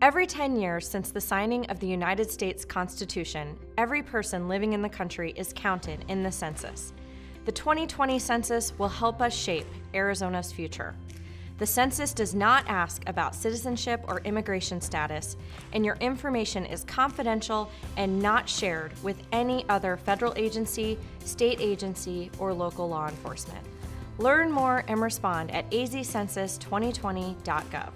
Every 10 years since the signing of the United States Constitution, every person living in the country is counted in the census. The 2020 census will help us shape Arizona's future. The census does not ask about citizenship or immigration status, and your information is confidential and not shared with any other federal agency, state agency, or local law enforcement. Learn more and respond at azcensus2020.gov.